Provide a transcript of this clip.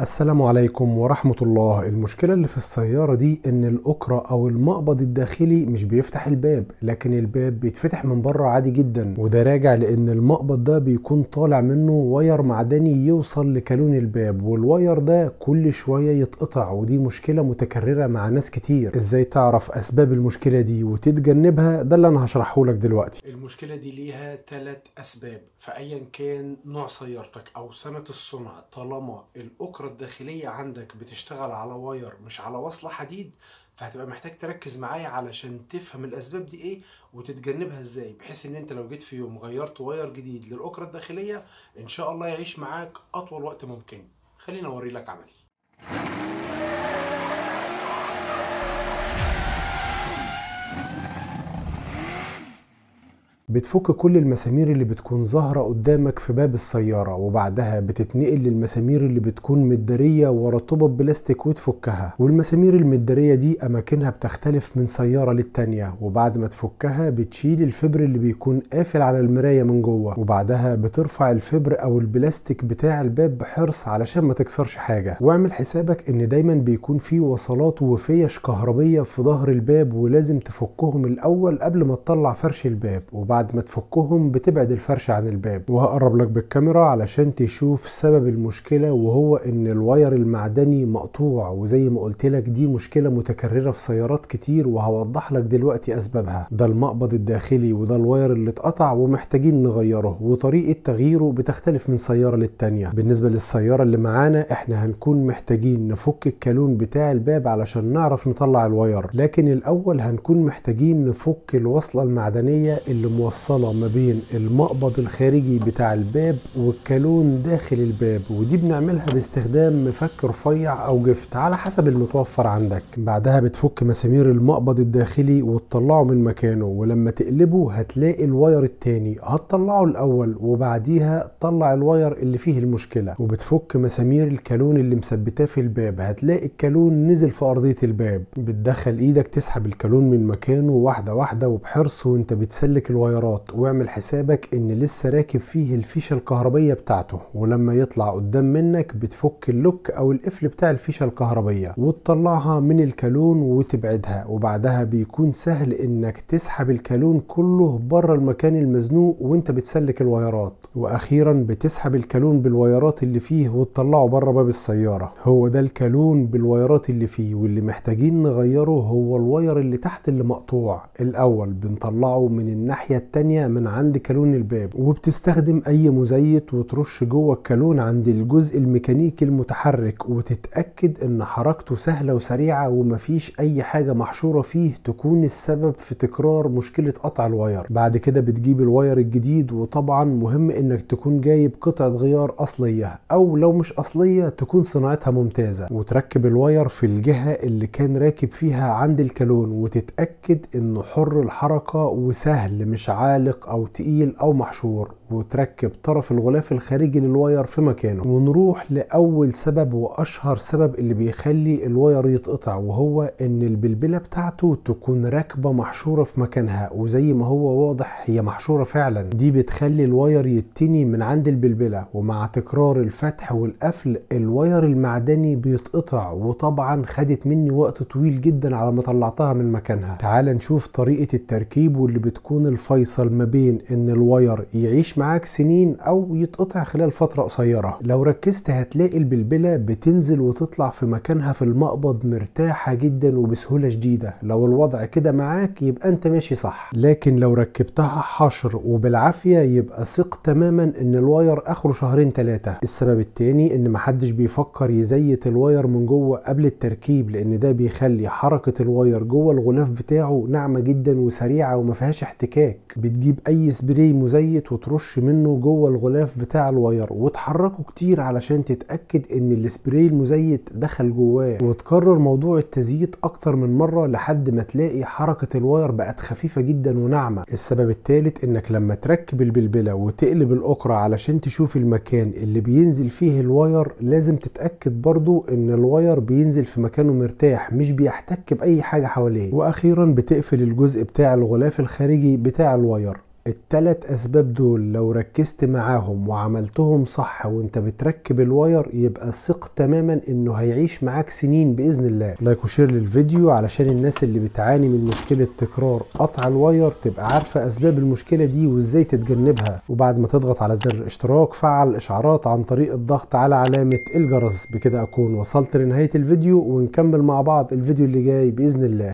السلام عليكم ورحمة الله. المشكلة اللي في السيارة دي إن الأكرة أو المقبض الداخلي مش بيفتح الباب لكن الباب بيتفتح من بره عادي جدا وده راجع لإن المقبض ده بيكون طالع منه wire معدني يوصل لكالون الباب وال wire ده كل شوية يتقطع ودي مشكلة متكررة مع ناس كتير. إزاي تعرف أسباب المشكلة دي وتتجنبها؟ ده اللي أنا هشرحه لك دلوقتي. المشكلة دي ليها ثلاث أسباب فأيا كان نوع سيارتك أو سنة الصنع طالما الأكرة الداخلية عندك بتشتغل على واير مش على وصلة حديد فهتبقى محتاج تركز معايا علشان تفهم الأسباب دي إيه وتتجنبها إزاي بحيث إن أنت لو جيت في يوم غيرت واير جديد للأكرة الداخلية إن شاء الله يعيش معاك أطول وقت ممكن. خليني أوري لك عملي بتفك كل المسامير اللي بتكون ظاهرة قدامك في باب السيارة وبعدها بتتنقل للمسامير اللي بتكون متدارية ورا طبق بلاستيك وتفكها. والمسامير المتدارية دي أماكنها بتختلف من سيارة للتانية وبعد ما تفكها بتشيل الفبر اللي بيكون قافل على المراية من جوه وبعدها بترفع الفبر أو البلاستيك بتاع الباب بحرص علشان ما تكسرش حاجة. واعمل حسابك إن دايما بيكون في وصلات وفيش كهربية في ظهر الباب ولازم تفكهم الأول قبل ما تطلع فرش الباب. وبعد بعد ما تفكهم بتبعد الفرش عن الباب. وهقرب لك بالكاميرا علشان تشوف سبب المشكلة وهو إن الواير المعدني مقطوع. وزي ما قلت لك دي مشكلة متكررة في سيارات كتير وهوضح لك دلوقتي أسبابها. ده المقبض الداخلي وده الواير اللي اتقطع ومحتاجين نغيره. وطريقة تغييره بتختلف من سيارة للتانية. بالنسبة للسيارة اللي معانا إحنا هنكون محتاجين نفك الكالون بتاع الباب علشان نعرف نطلع الواير. لكن الأول هنكون محتاجين نفك الوصلة المعدنية اللي موصلة ما بين المقبض الخارجي بتاع الباب والكالون داخل الباب ودي بنعملها باستخدام مفك رفيع أو جفت على حسب المتوفر عندك. بعدها بتفك مسامير المقبض الداخلي وتطلعه من مكانه ولما تقلبه هتلاقي الواير التاني. هتطلعه الأول وبعديها تطلع الواير اللي فيه المشكلة. وبتفك مسامير الكالون اللي مثبتاه في الباب هتلاقي الكالون نزل في أرضية الباب. بتدخل إيدك تسحب الكالون من مكانه واحدة واحدة وبحرص وأنت بتسلك الوايرات واعمل حسابك إن لسه راكب فيه الفيشة الكهربية بتاعته ولما يطلع قدام منك بتفك ال lock أو القفل بتاع الفيشة الكهربية وتطلعها من الكالون وتبعدها وبعدها بيكون سهل إنك تسحب الكالون كله بره المكان المزنوق وأنت بتسلك الوايرات وأخيرا بتسحب الكالون بالوايرات اللي فيه وتطلعه بره باب السيارة. هو ده الكالون بالوايرات اللي فيه واللي محتاجين نغيره هو الواير اللي تحت اللي مقطوع. الأول بنطلعه من الناحية التانية من عند كالون الباب وبتستخدم أي مزيت وترش جوه الكالون عند الجزء الميكانيكي المتحرك وتتأكد إن حركته سهلة وسريعة ومفيش أي حاجة محشورة فيه تكون السبب في تكرار مشكلة قطع الواير. بعد كده بتجيب الواير الجديد وطبعا مهم إنك تكون جايب قطعة غيار أصلية أو لو مش أصلية تكون صناعتها ممتازة. وتركب الواير في الجهة اللي كان راكب فيها عند الكالون وتتأكد إنه حر الحركة وسهل مش عالق أو تقيل أو محشور. وتركب طرف الغلاف الخارجي للواير في مكانه ونروح لأول سبب وأشهر سبب اللي بيخلي الواير يتقطع وهو إن البلبلة بتاعته تكون راكبة محشورة في مكانها وزي ما هو واضح هي محشورة فعلا. دي بتخلي الواير يتني من عند البلبلة ومع تكرار الفتح والقفل الواير المعدني بيتقطع وطبعا خدت مني وقت طويل جدا على ما طلعتها من مكانها. تعال نشوف طريقة التركيب واللي بتكون الفيصل ما بين إن الواير يعيش معاك سنين أو يتقطع خلال فترة قصيرة. لو ركزت هتلاقي البلبلة بتنزل وتطلع في مكانها في المقبض مرتاحة جدا وبسهولة شديدة. لو الوضع كده معاك يبقى أنت ماشي صح. لكن لو ركبتها حشر وبالعافية يبقى ثق تماما إن الواير آخره شهرين ثلاثة السبب التاني إن محدش بيفكر يزيت الواير من جوه قبل التركيب لأن ده بيخلي حركة الواير جوه الغلاف بتاعه ناعمة جدا وسريعة وما فيهاش احتكاك. بتجيب أي سبراي مزيت وترش منه جوه الغلاف بتاع الواير وتحركه كتير علشان تتأكد إن السبراي المزيت دخل جواه. وتكرر موضوع التزييت أكتر من مرة لحد ما تلاقي حركة الواير بقت خفيفة جدا وناعمة. السبب الثالث إنك لما تركب البلبلة وتقلب الاكره علشان تشوف المكان اللي بينزل فيه الواير لازم تتأكد برضو إن الواير بينزل في مكانه مرتاح مش بيحتك بأي حاجة حواليه. وأخيرا بتقفل الجزء بتاع الغلاف الخارجي بتاع الواير. التلات أسباب دول لو ركزت معاهم وعملتهم صح وانت بتركب الواير يبقى ثق تماما إنه هيعيش معاك سنين بإذن الله. like و share للفيديو علشان الناس اللي بتعاني من مشكلة تكرار قطع الواير تبقى عارفة أسباب المشكلة دي وإزاي تتجنبها. وبعد ما تضغط على زر الاشتراك فعل الاشعارات عن طريق الضغط على علامة الجرس. بكده أكون وصلت لنهاية الفيديو ونكمل مع بعض الفيديو اللي جاي بإذن الله.